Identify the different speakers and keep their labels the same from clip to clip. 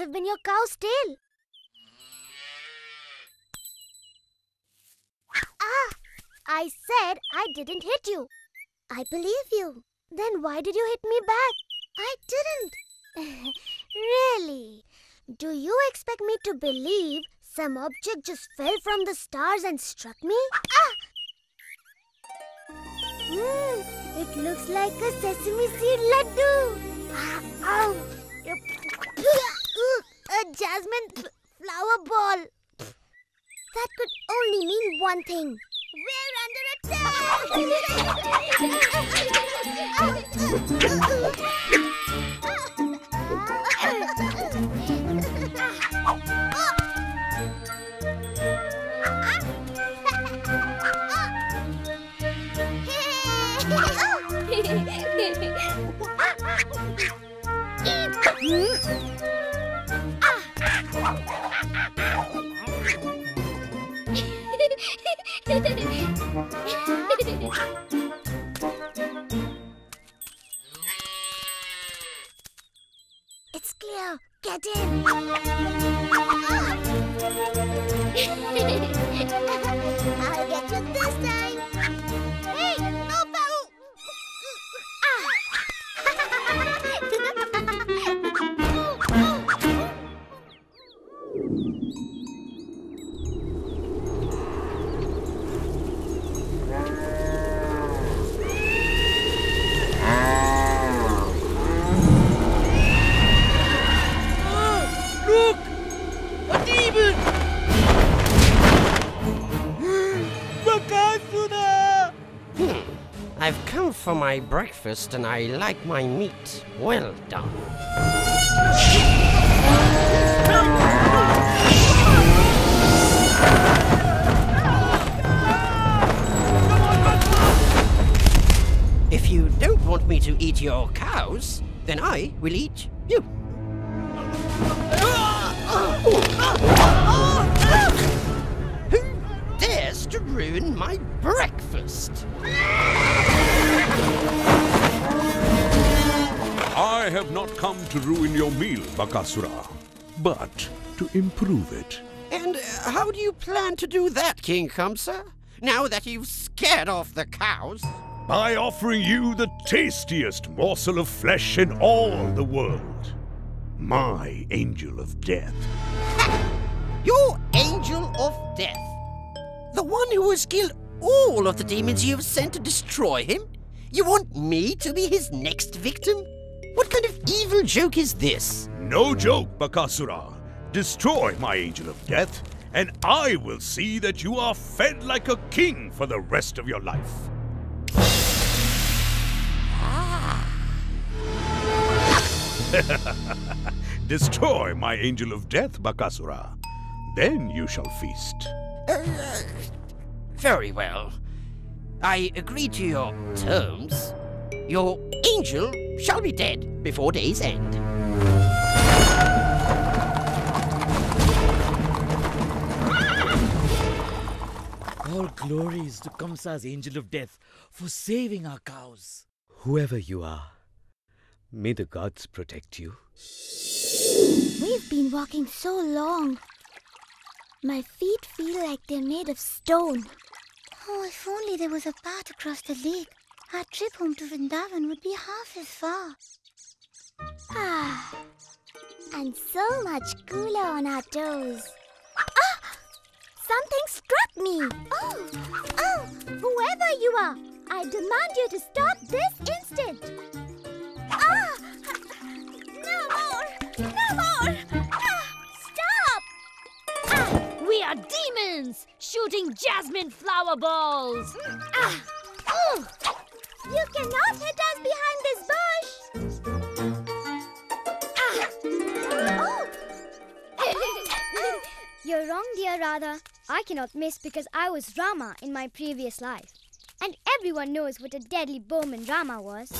Speaker 1: have been your cow's tail. Ah! I said I didn't hit you. I believe you. Then why did you hit me back?
Speaker 2: I didn't.
Speaker 1: really? Do you expect me to believe some object just fell from the stars and struck me?
Speaker 2: Ah!
Speaker 1: Mmm, it looks like a sesame seed laddu.
Speaker 2: Ah, ow!
Speaker 1: A jasmine flower ball. That could only mean one thing.
Speaker 2: We're under
Speaker 1: it's
Speaker 3: didn't.
Speaker 4: I've come for my breakfast and I like my meat well done. If you don't want me to eat your cows, then I will eat you. Who dares to ruin my breakfast?
Speaker 5: I have not come to ruin your meal, Bakasura, but to improve it.
Speaker 4: And uh, how do you plan to do that, King Kamsa? Now that you've scared off the cows?
Speaker 5: By offering you the tastiest morsel of flesh in all the world. My angel of death.
Speaker 4: Your angel of death. The one who has killed all of the demons you have sent to destroy him? You want me to be his next victim? What kind of evil joke is this?
Speaker 5: No joke, Bakasura. Destroy my angel of death, and I will see that you are fed like a king for the rest of your life. Destroy my angel of death, Bakasura. Then you shall feast.
Speaker 4: Uh, very well. I agree to your terms. Your angel shall be dead before day's end.
Speaker 3: All glories to Kamsa's angel of death for saving our cows.
Speaker 6: Whoever you are, may the gods protect you.
Speaker 1: We've been walking so long. My feet feel like they're made of stone.
Speaker 2: Oh, if only there was a path across the lake. Our trip home to Vrindavan would be half as far.
Speaker 1: Ah, and so much cooler on our toes. Ah! Something struck me. Oh, oh, whoever you are, I demand you to stop this instant.
Speaker 7: Balls.
Speaker 1: Ah! You cannot hit us behind this bush. Ah! Oh!
Speaker 8: You're wrong, dear Radha. I cannot miss because I was Rama in my previous life. And everyone knows what a deadly bowman Rama was.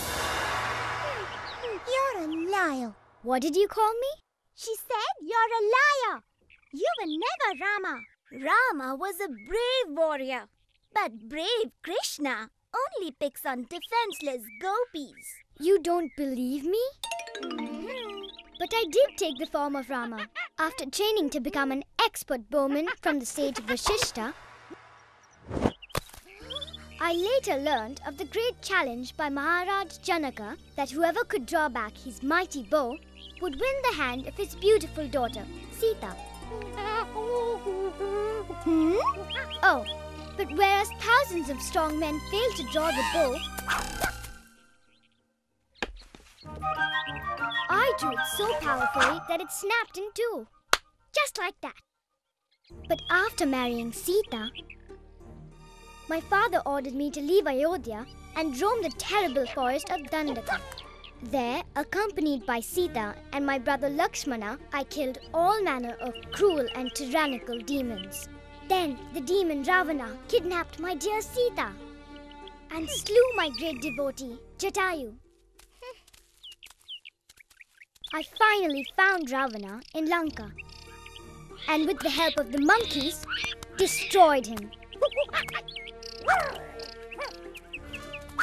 Speaker 2: You're a liar.
Speaker 8: What did you call me?
Speaker 1: She said you're a liar. You were never Rama. Rama was a brave warrior. But brave Krishna only picks on defenseless gopis.
Speaker 8: You don't believe me? But I did take the form of Rama after training to become an expert bowman from the sage Vashishta. I later learned of the great challenge by Maharaj Janaka that whoever could draw back his mighty bow would win the hand of his beautiful daughter, Sita. Hmm? Oh, but whereas thousands of strong men failed to draw the bow, I drew it so powerfully that it snapped in two. Just like that. But after marrying Sita, my father ordered me to leave Ayodhya and roam the terrible forest of Dandaka. There, accompanied by Sita and my brother Lakshmana, I killed all manner of cruel and tyrannical demons. Then the demon Ravana kidnapped my dear Sita and slew my great devotee, Jatayu. I finally found Ravana in Lanka and with the help of the monkeys, destroyed him.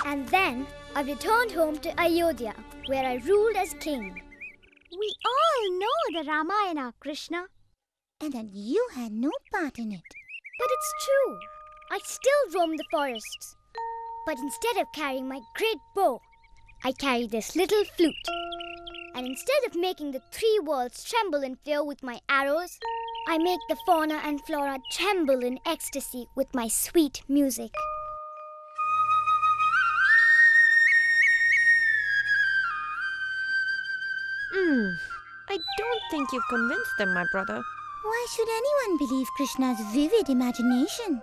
Speaker 8: And then I returned home to Ayodhya, where I ruled as king.
Speaker 1: We all know the Ramayana, Krishna.
Speaker 2: And that you had no part in it.
Speaker 8: But it's true. I still roam the forests. But instead of carrying my great bow, I carry this little flute. And instead of making the three worlds tremble in fear with my arrows, I make the fauna and flora tremble in ecstasy with my sweet music.
Speaker 9: Hmm. I don't think you've convinced them, my brother.
Speaker 2: Why should anyone believe Krishna's vivid imagination?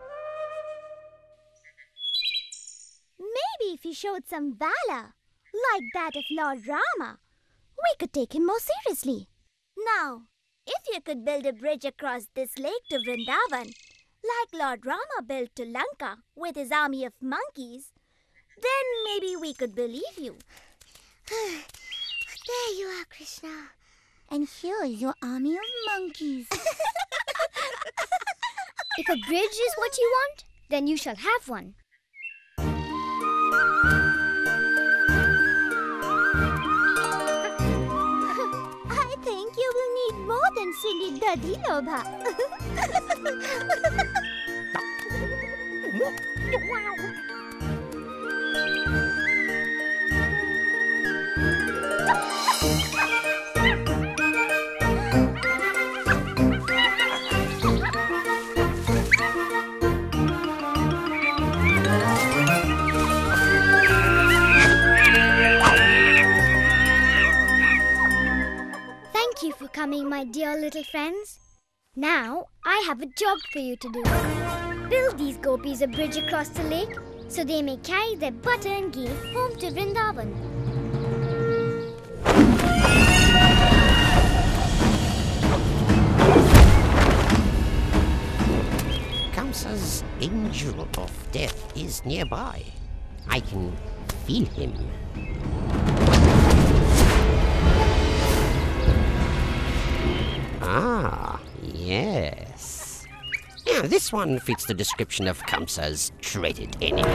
Speaker 1: Maybe if he showed some valor, like that of Lord Rama, we could take him more seriously. Now, if you could build a bridge across this lake to Vrindavan, like Lord Rama built to Lanka with his army of monkeys, then maybe we could believe you.
Speaker 2: There you are, Krishna. And here is your army of monkeys.
Speaker 8: If a bridge is what you want, then you shall have one.
Speaker 1: I think you will need more than silly Dadi Lobha.
Speaker 8: Thank coming, my dear little friends. Now, I have a job for you to do. Build these gopis a bridge across the lake so they may carry their butter and ghee home to Vrindavan.
Speaker 4: Kamsa's angel of death is nearby. I can feel him. Ah, yes. Yeah, this one fits the description of Kamsa's dreaded enemy.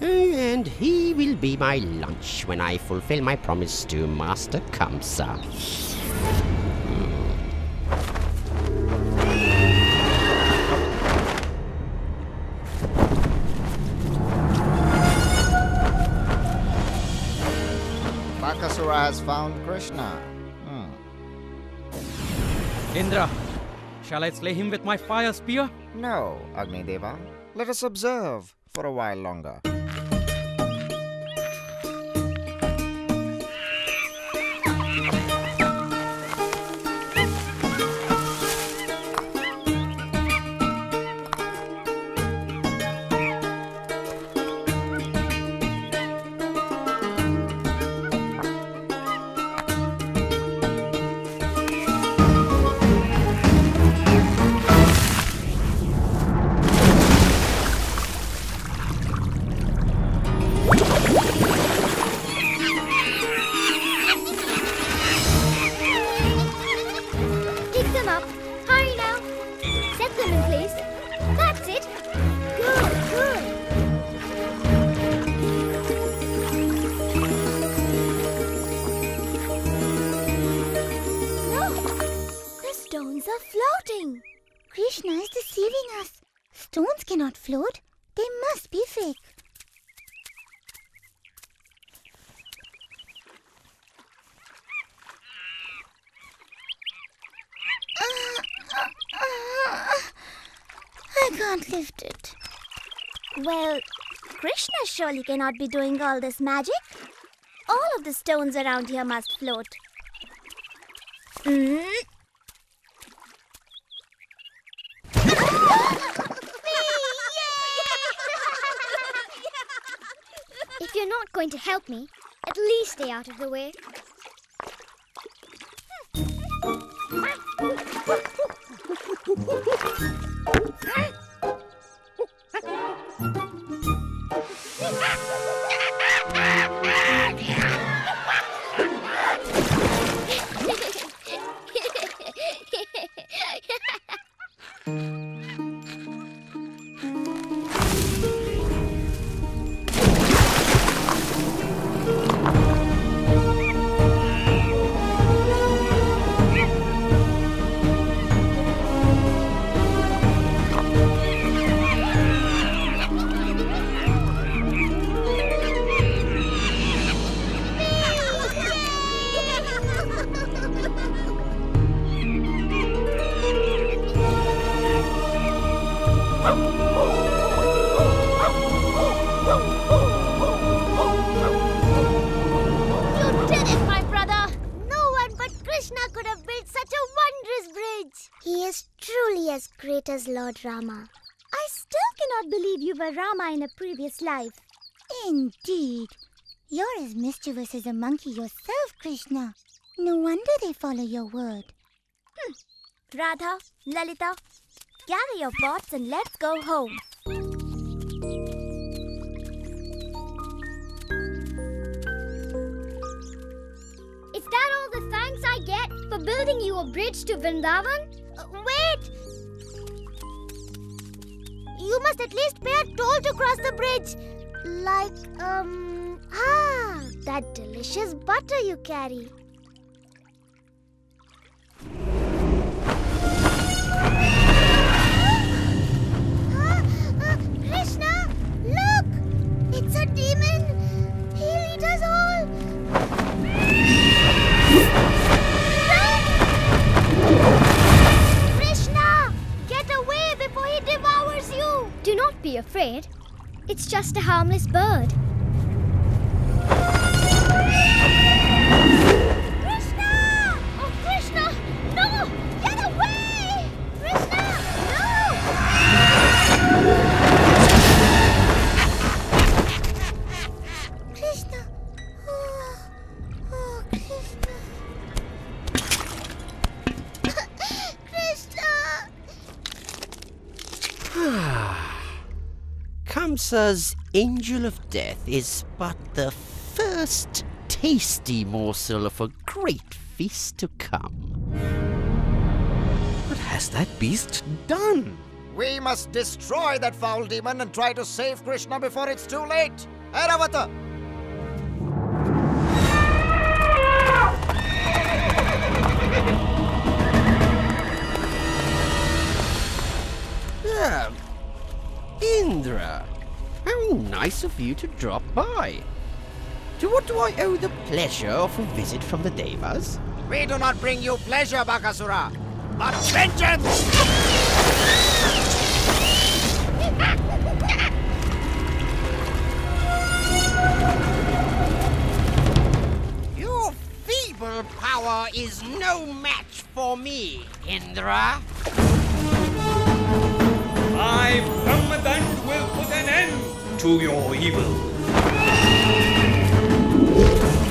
Speaker 4: And he will be my lunch when I fulfill my promise to Master Kamsa.
Speaker 10: Has found Krishna. Hmm.
Speaker 11: Indra, shall I slay him with my fire spear?
Speaker 10: No, Agni Deva. Let us observe for a while longer.
Speaker 2: Can't lift it.
Speaker 1: Well, Krishna surely cannot be doing all this magic. All of the stones around here must float. Mm.
Speaker 8: If you're not going to help me, at least stay out of the way.
Speaker 1: You
Speaker 8: Lord Rama.
Speaker 1: I still cannot believe you were Rama in a previous life.
Speaker 2: Indeed. You're as mischievous as a monkey yourself, Krishna. No wonder they follow your word.
Speaker 1: Radha, Lalita, gather your pots and let's go home.
Speaker 8: Is that all the thanks I get for building you a bridge to Vrindavan?
Speaker 1: Uh, wait! You must at least pay a toll to cross the bridge. Like, um, ah, that delicious butter you carry.
Speaker 8: Just a harmless bird.
Speaker 4: Kamsa's Angel of Death is but the first tasty morsel of a great feast to come.
Speaker 6: What has that beast done?
Speaker 10: We must destroy that foul demon and try to save Krishna before it's too late. Airavata!
Speaker 4: Ah, Indra, how nice of you to drop by. To what do I owe the pleasure of a visit from the Devas?
Speaker 10: We do not bring you pleasure, Bakasura, but vengeance!
Speaker 4: Your feeble power is no match for me, Indra.
Speaker 12: I, Brahmadand, will put an end to your evil.
Speaker 3: Your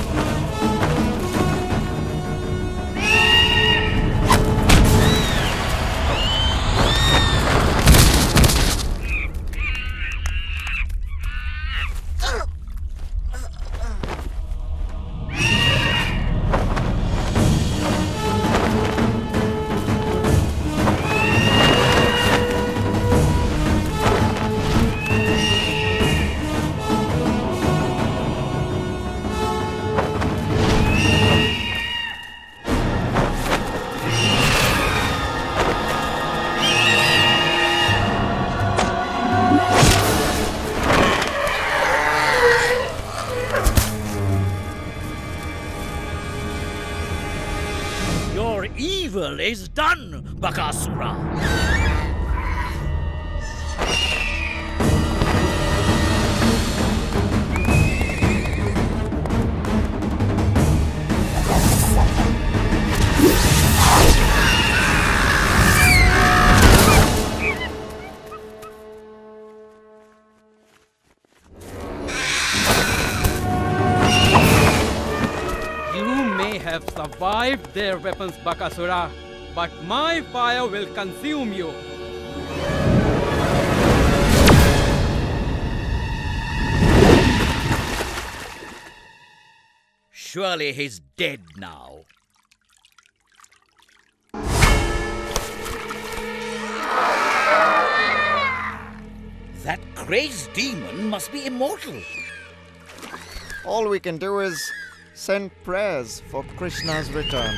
Speaker 3: Bakasura.
Speaker 11: You may have survived their weapons, Bakasura, but my fire will consume you.
Speaker 3: Surely he's dead now. That crazed demon must be immortal.
Speaker 10: All we can do is send prayers for Krishna's return.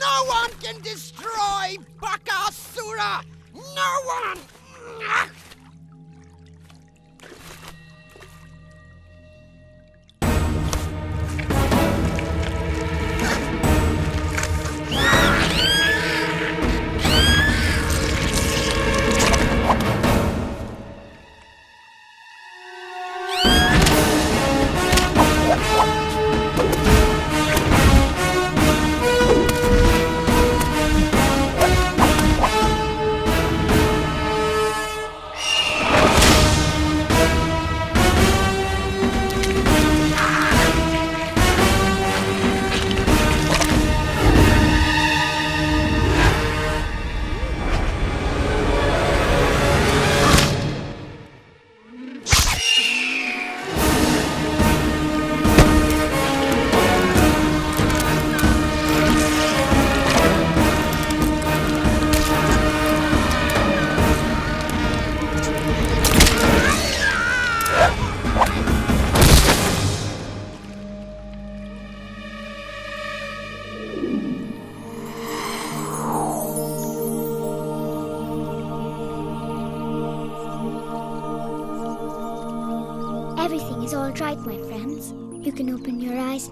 Speaker 4: No one can destroy Bakasura! No one!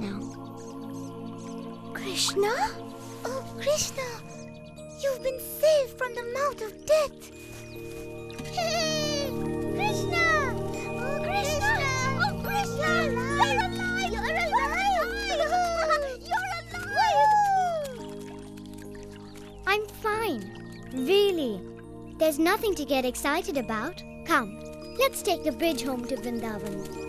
Speaker 8: Now.
Speaker 2: Krishna? Oh, Krishna! You've been saved from the mouth of death!
Speaker 13: Hey! Krishna! Oh, Krishna! Oh, Krishna! You're alive! You're alive! You're alive!
Speaker 8: I'm fine. Really. There's nothing to get excited about. Come, let's take the bridge home to Vrindavan.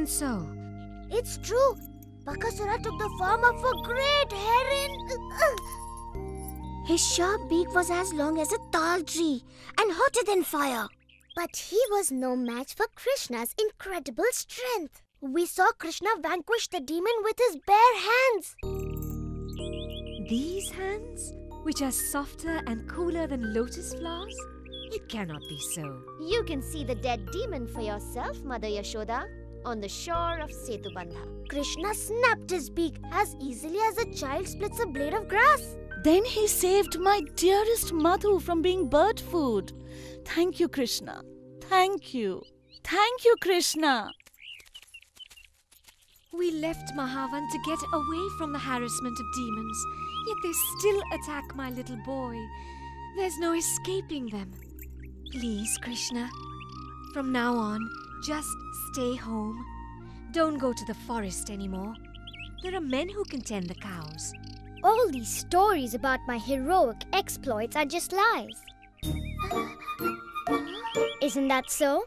Speaker 9: Isn't so.
Speaker 13: It's true. Bakasura took the form of a great heron.
Speaker 2: His sharp beak was as long as a tall tree and hotter than fire.
Speaker 13: But he was no match for Krishna's incredible strength. We saw Krishna vanquish the demon with his bare hands.
Speaker 9: These hands, which are softer and cooler than lotus flowers? It cannot be so.
Speaker 13: You can see the dead demon for yourself, Mother Yashoda, on the shore of Setubandha. Krishna snapped his beak as easily as a child splits a blade of grass.
Speaker 14: Then he saved my dearest Madhu from being bird food. Thank you, Krishna. Thank you. Thank you, Krishna.
Speaker 9: We left Mahavan to get away from the harassment of demons, yet they still attack my little boy. There's no escaping them. Please, Krishna, from now on, just stay home. Don't go to the forest anymore. There are men who can tend the cows.
Speaker 8: All these stories about my heroic exploits are just lies. Isn't that so?